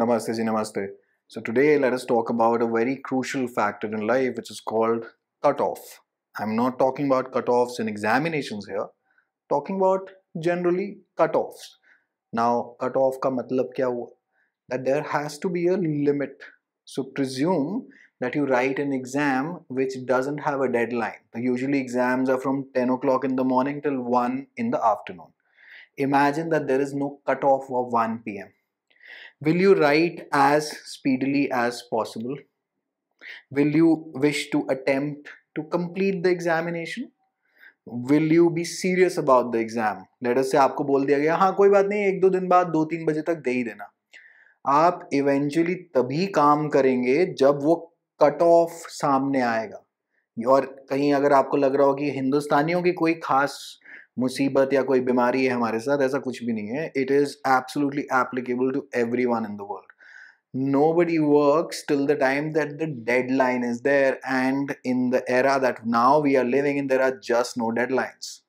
Namaste ji, namaste. So today let us talk about a very crucial factor in life which is called cutoff. I'm not talking about cutoffs in examinations here, talking about generally cutoffs. Now cutoff ka matlab kya hua? That there has to be a limit. So presume that you write an exam which doesn't have a deadline. Usually exams are from 10 o'clock in the morning till 1 in the afternoon. Imagine that there is no cutoff of 1 p.m. Will you write as speedily as possible? Will you wish to attempt to complete the examination? Will you be serious about the exam? Let us say आपको बोल दिया गया हाँ कोई बात नहीं एक दो दिन बाद दो तीन बजे तक दे ही देना आप इवेंचुअली तभी काम करेंगे जब वो कट ऑफ़ सामने आएगा और कहीं अगर आपको लग रहा हो कि हिंदुस्तानियों की कोई खास मुसीबत या कोई बीमारी है हमारे साथ ऐसा कुछ भी नहीं है it is absolutely applicable to every one in the world nobody works till the time that the deadline is there and in the era that now we are living in there are just no deadlines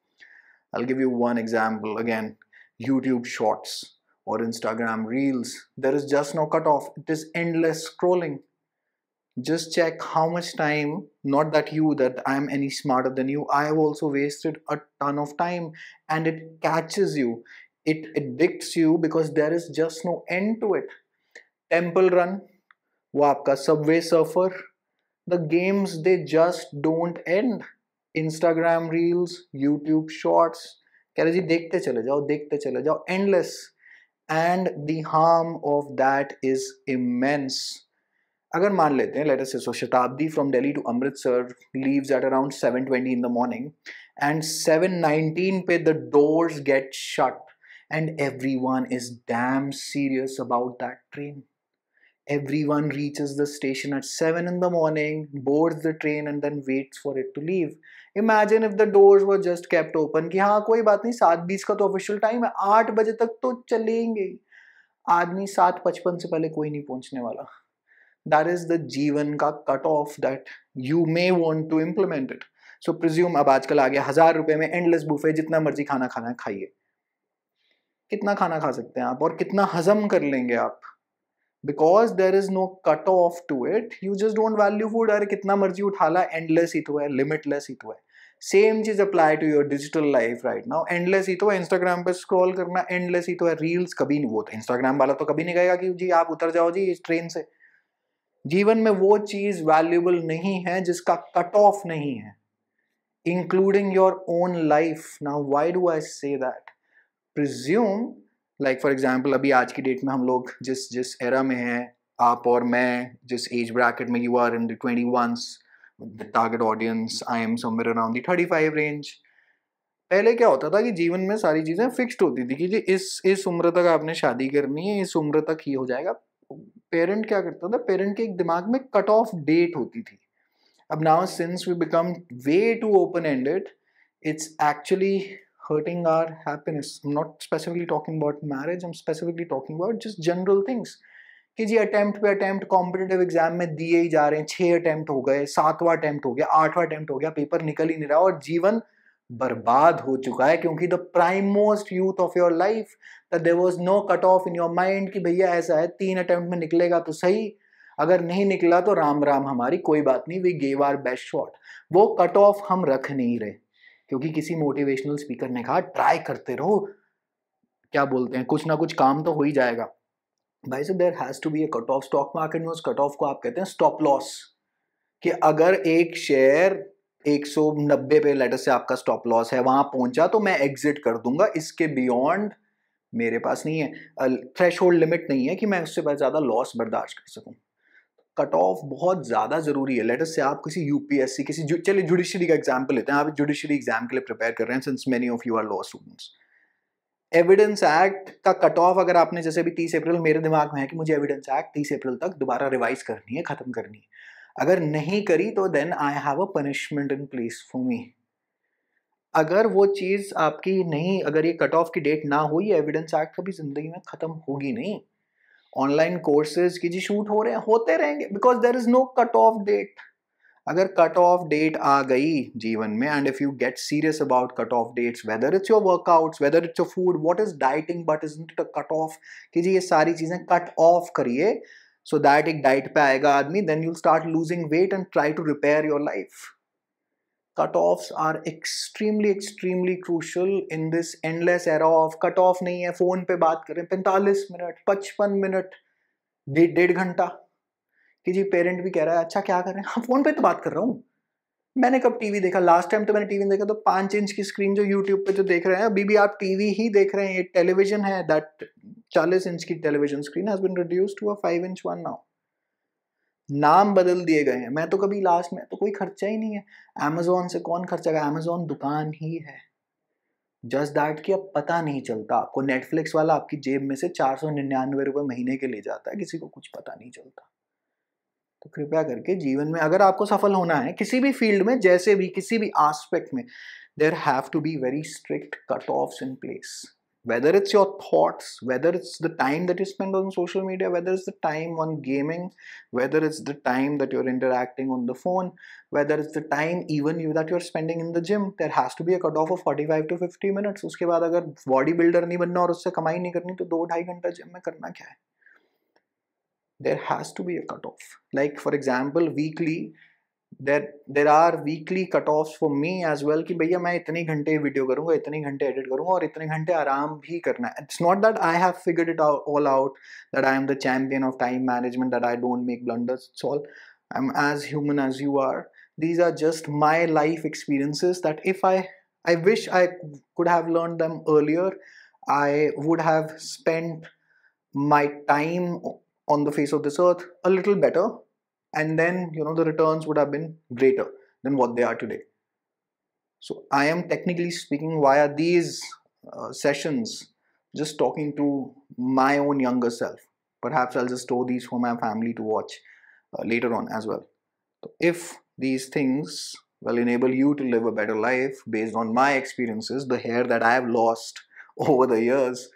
i'll give you one example again youtube shorts or instagram reels there is just no cutoff it is endless scrolling just check how much time not that you that i'm any smarter than you i have also wasted a ton of time and it catches you it addicts you because there is just no end to it temple run वो आपका subway surfer the games they just don't end instagram reels youtube shorts कह रहे जी देखते चले जाओ देखते चले जाओ endless and the harm of that is immense अगर मान लेते हैं लेटर से so Shatabdi from Delhi to Amritsar leaves at around 7:20 in the morning and 7:19 पे the doors get shut and everyone is damn serious about that train everyone reaches the station at 7 in the morning, boards the train and then waits for it to leave. Imagine if the doors were just kept open कि हाँ कोई बात नहीं, सात बीस का तो official time है, आठ बजे तक तो चलेंगे। आदमी सात पचपन से पहले कोई नहीं पहुँचने वाला। That is the जीवन का cut off that you may want to implement it so presume अब आजकल आ गया हज़ार रुपए में एंडलेस बुफे जितना मर्ज़ी खाना खाना खाइए। कितना खाना खा सकते हैं आप और कितना हजम कर लेंगे आप। Because there is no cut off to it you just don't value food अरे कितना मर्ज़ी उठा ला एंडलेस ही तो है लिमिटलेस ही तो है। Same cheese apply to your digital life right now endless ही तो है इंस्टाग्राम पे स्क्रॉल करना एंडलेस ही तो है। रील्स कभी नहीं, वो तो इंस्टाग्राम वाला तो कभी नहीं कहेगा कि जी आप उतर जाओ जी इस ट्रेन से। जीवन में वो चीज़ वैल्यूबल नहीं है, जिसका कट ऑफ़ नहीं है। Including your own life now why do I say that presume like for example अभी आज की डेट में हम लोग जिस जिस एरा में हैं, आप और मैं, जिस एज ब्रैकेट में you are in the twenty ones the target audience I am somewhere around the thirty five range पहले क्या होता था कि जीवन में सारी चीज़ें फिक्स्ड होती थी कि जी इस इस उम्र तक आपने शादी करनी है, इस उम्र तक ही हो जाएगा। पेरेंट क्या करता था पेरेंट के एक दिमाग में कट ऑफ़ डेट होती थी अब now since we become way too open ended it's actually hurting our happiness. I'm not specifically talking about marriage, I'm specifically talking about just general. कि जी अटेम्प्ट पे अटेम्प्ट कॉम्पिटेटिव एग्ज़ाम में दिए ही जा रहे हैं छह अटेम्प्ट हो गए सातवां अटेम्प्ट हो गया आठवां अटेम्प्ट हो गया पेपर निकल ही नहीं रहा और जीवन बर्बाद हो चुका है क्योंकि the prime most youth of your life there was no cut off in your mind कि भैया ऐसा है, तीन अटेम्प्ट में निकलेगा तो सही। अगर नहीं निकला तो राम राम हमारी, कोई बात नहीं we gave our best shot वो कट ऑफ़ हम रख नहीं रहे, क्योंकि किसी मोटिवेशनल स्पीकर ने कहा ट्राई करते रहो। क्या बोलते हैं, कुछ ना कुछ काम तो हो ही जाएगा। भाई से there has to be a cut off stock market में उस कट ऑफ़ को आप कहते हैं स्टॉप लॉस कि अगर एक शेयर 190 पे लेटर से आपका स्टॉप लॉस है। वहाँ पहुँचा तो मैं एग्जिट कर दूँगा। इसके बियॉन्ड मेरे पास नहीं है। थ्रेश होल्ड लिमिट नहीं है कि मैं उससे ज़्यादा लॉस बर्दाश्त कर सकूँ। कट ऑफ़ बहुत ज़्यादा ज़रूरी है। लेटर से आप किसी यूपीएससी किसी चलिए जुडिशरी का एग्ज़ाम्पल लेते हैं। आप जुडिशरी एग्ज़ाम के लिए प्रिपेयर कर रहे हैं since many of you are law students evidence act का कट ऑफ़ अगर आपने जैसे भी तीस अप्रैल मेरे दिमाग में है कि मुझे एविडेंस एक्ट तीस अप्रैल तक दोबारा रिवाइज करनी है, खत्म करनी है। अगर नहीं करी तो then I have a punishment in place for me अगर वो चीज़ आपकी नहीं, अगर ये कट ऑफ़ की डेट ना हुई एविडेंस एक्ट कभी ज़िंदगी में ख़त्म होगी नहीं। ऑनलाइन कोर्सेज की जी शूट हो रहे हैं, होते रहेंगे because there is no cut off date अगर कट ऑफ़ डेट आ गई जीवन में and if you get serious about cut off dates whether it's your workouts whether it's your food what is dieting but is cut off कि जी ये सारी चीज़ें कट ऑफ़ करिए सो दैट एक डाइट पे आएगा आदमी then you'll start losing weight and try to repair your life cut off are extremely extremely crucial in this endless era of cut off नहीं है फ़ोन पे बात करें, पैंतालीस मिनट, पचपन मिनट डेढ़ घंटा। कि जी पेरेंट भी कह रहा है अच्छा क्या कर हाँ? फ़ोन पे तो बात कर रहा हूँ। मैंने कब टीवी देखा? लास्ट टाइम तो मैंने टीवी देखा तो पाँच इंच की स्क्रीन जो यूट्यूब पे जो देख रहे हैं, अभी भी आप टीवी ही देख रहे हैं, ये टेलीविज़न है दैट चालीस इंच की television screen has been reduce to a five inch one now नाम बदल दिए गए हैं। मैं तो कभी लास्ट में तो कोई खर्चा ही नहीं है। अमेजोन से कौन खर्चा गया अमेजोन दुकान ही है। जस्ट दैट कि अब पता नहीं चलता। आपको नेटफ्लिक्स वाला आपकी जेब में से चार सौ निन्यानवे रुपये महीने के ले जाता है। किसी को कुछ पता नहीं चलता। तो कृपया करके जीवन में अगर आपको सफल होना है, किसी भी फ़ील्ड में, जैसे भी, किसी भी आस्पेक्ट में there have to be very strict cut off in place whether it's your thoughts whether it's the time that you spend on social media whether it's the time on gaming whether it's the time that you're interacting on the phone whether it's the time even you that you're spending in the gym there has to be a cutoff of 45 to 50 minutes उसके बाद अगर body builder नहीं बनना और उससे कमाई नहीं करनी तो दो ढाई घंटा जिम में करना क्या है there has to be a cutoff. Like for example, weekly there there are weekly cutoffs for me as well कि भैया मैं इतने घंटे वीडियो करूंगा इतने घंटे एडिट करूंगा और इतने घंटे आराम भी करना है it's not that I have figured it all out that I am the champion of time management that I don't make blunders it's all I am as human as you are these are just my life experiences that if i i wish i could have learned them earlier i would have spent my time on the face of this earth a little better and then you know the returns would have been greater than what they are today. So i am technically speaking via these uh, sessions just talking to my own younger self. Perhaps i'll just store these for my family to watch uh, later on as well. So if these things will enable you to live a better life based on my experiences the hair that i have lost over the years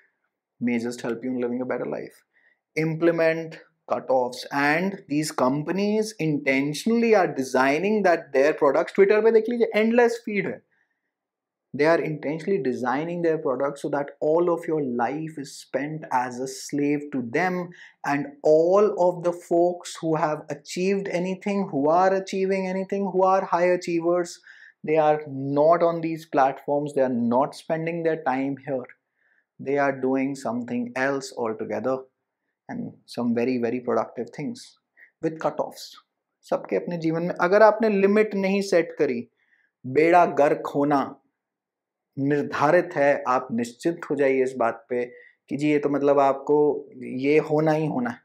may just help you in living a better life. Implement cutoffs and these companies intentionally are designing that their products twitter पे देख लीजिए endless feed है they are intentionally designing their products so that all of your life is spent as a slave to them and all of the folks who have achieved anything who are achieving anything who are high achievers they are not on these platforms they are not spending their time here they are doing something else altogether And some very very productive things with cut offs सबके अपने जीवन में, अगर आपने limit नहीं set करी, बेड़ा गर्क होना निर्धारित है, आप निश्चित हो जाइए इस बात पे कि जी, ये तो मतलब आपको, ये होना ही होना,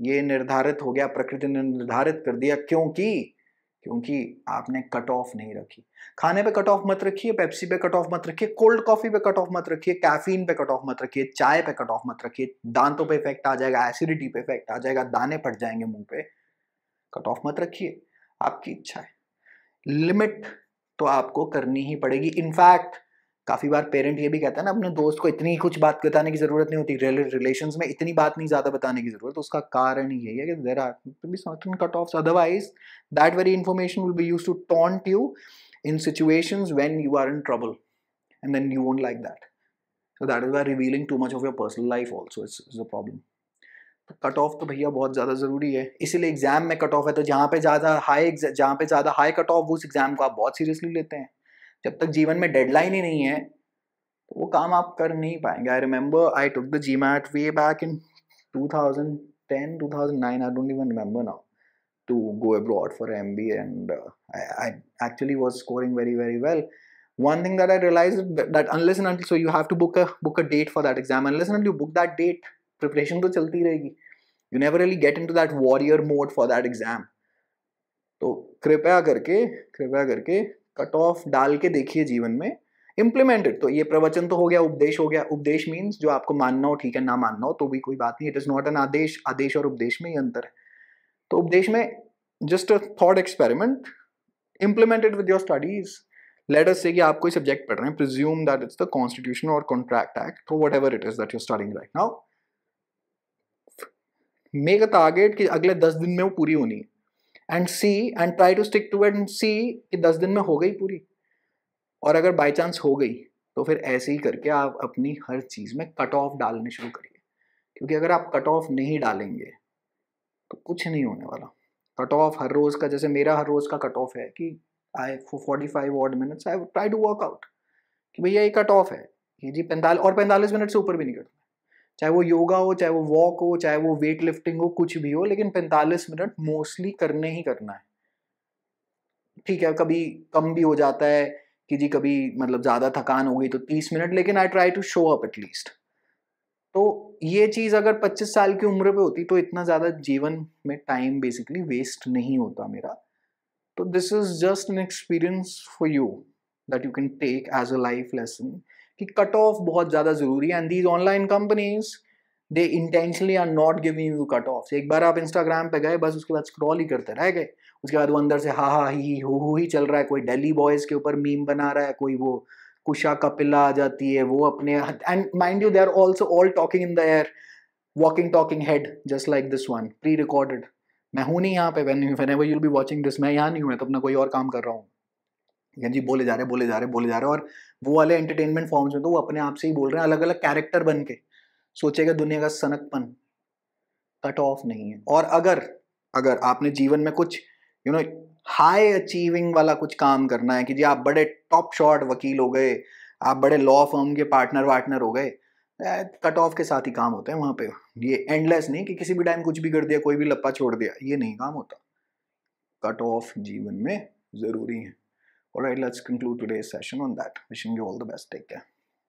ये निर्धारित हो गया, प्रकृति ने निर्धारित कर दिया, क्योंकि क्योंकि आपने कट ऑफ़ नहीं रखी। खाने पे कट ऑफ़ मत रखिए पेप्सी पे कट ऑफ़ मत रखिए कोल्ड कॉफ़ी पे कट ऑफ़ मत रखिए कैफीन पे कट ऑफ़ मत रखिए, चाय पे कट ऑफ़ मत रखिए, दांतों पे इफ़ेक्ट आ जाएगा एसिडिटी पे इफ़ेक्ट आ जाएगा, दाने पड़ जाएँगे मुँह पे। कट ऑफ़ मत रखिए, आपकी इच्छा है। लिमिट तो आपको करनी ही पड़ेगी। इनफैक्ट काफ़ी बार पेरेंट ये भी कहता है ना, अपने दोस्त को इतनी कुछ बात बताने की ज़रूरत नहीं होती रिलेशन में इतनी बात नहीं ज़्यादा बताने की ज़रूरत उसका कारण यही है कि there are be certain cut off otherwise that very information will be use to taunt you in situations when you are in trouble and then you won't like that so that is why revealing too much of your personal life also is is a problem cut off तो भैया बहुत ज़्यादा ज़रूरी है, इसीलिए exam में cut off है तो जहाँ पे ज़्यादा हाई जहाँ पे ज़्यादा हाई कट ऑफ़ उस एग्ज़ाम को आप बहुत सीरियसली लेते हैं। जब तक जीवन में डेडलाइन ही नहीं है तो वो काम आप कर नहीं पाएँगे। I remember I took the GMAT way back in two thousand ten two thousand nine I don't even remember now to go abroad for M B and I actually was scoring very very well one thing that I realize that unless until so you have to book a book a date for that exam unless until you book that date preparation तो चलती रहेगी। You never really get into that warrior mode for that exam तो कृपया करके कृपया करके cut off डाल के देखिए जीवन में इम्प्लीमेंटेड तो ये प्रवचन तो हो गया, उपदेश हो गया। उपदेश मीन्स जो आपको मानना हो, ठीक है, ना मानना हो तो भी कोई बात नहीं। इट इज़ नॉट एन आदेश आदेश और उपदेश में ही अंतर है। तो उपदेश में just a thought experiment implemented with your studies let us say कि आप कोई सब्जेक्ट पढ़ रहे हैं presume that it's the constitution और contract act whatever it is that you're studying right now make a target कि अगले दस दिन में वो पूरी होनी है। And see and try to stick to it and see कि दस दिन में हो गई पूरी। और अगर बाई चांस हो गई तो फिर ऐसे ही करके आप अपनी हर चीज़ में कट ऑफ़ डालने शुरू करिए। क्योंकि अगर आप कट ऑफ़ नहीं डालेंगे तो कुछ नहीं होने वाला। कट ऑफ़ हर रोज़ का, जैसे मेरा हर रोज़ का कट ऑफ़ है कि I for forty five ward minutes I try to work out कि भैया ये कट ऑफ़ है। ये जी पैंतालीस और पैंतालीस मिनट से ऊपर भी नहीं करता चाहे वो योगा हो, चाहे वो वॉक हो, चाहे वो वेट लिफ्टिंग हो, कुछ भी हो, लेकिन पैंतालीस मिनट मोस्टली करने ही करना है। ठीक है, कभी कम भी हो जाता है कि जी कभी मतलब ज़्यादा थकान हो गई तो तीस मिनट, लेकिन I try to show up at least तो ये चीज़ अगर 25 साल की उम्र पे होती तो इतना ज़्यादा जीवन में टाइम बेसिकली वेस्ट नहीं होता मेरा। तो this is just an experience for you that you can take as a life lesson कि कट ऑफ़ बहुत ज़्यादा ज़रूरी है। And these online companies they intentionally are not giving you cut off एक बार आप इंस्टाग्राम पे गए, बस उसके बाद स्क्रॉल ही करते रह गए। उसके बाद वो अंदर से हा हा, ही, हो हो, ही चल रहा है। कोई डेली बॉयज़ के ऊपर मीम बना रहा है, कोई वो कुशा कपिला आ जाती है, वो अपने and mind you they are also all talking in the air walking talking head just like this one pre recorded मैं हूँ नहीं यहाँ पे when whenever you'll be watching this मैं यहाँ नहीं हूँ, मैं तो अपना कोई और काम कर रहा हूँ। जी, बोले जा रहे बोले जा रहे बोले जा रहे और वो वाले एंटरटेनमेंट फॉर्म्स में तो वो अपने आप से ही बोल रहे हैं अलग अलग कैरेक्टर बन के। सोचेगा दुनिया का सनकपन कट ऑफ़ नहीं है। और अगर अगर आपने जीवन में कुछ यू नो हाई अचीविंग वाला कुछ काम करना है कि जी आप बड़े टॉप शॉट वकील हो गए, आप बड़े लॉ फर्म के पार्टनर वार्टनर हो गए कट ऑफ़ के साथ ही काम होते हैं वहाँ पे। ये एंडलेस नहीं कि किसी भी टाइम कुछ भी कर दिया, कोई भी लप्पा छोड़ दिया, ये नहीं काम होता। कट ऑफ़ जीवन में ज़रूरी है। Alright, let's conclude today's session on that. Wishing you all the best. Take care.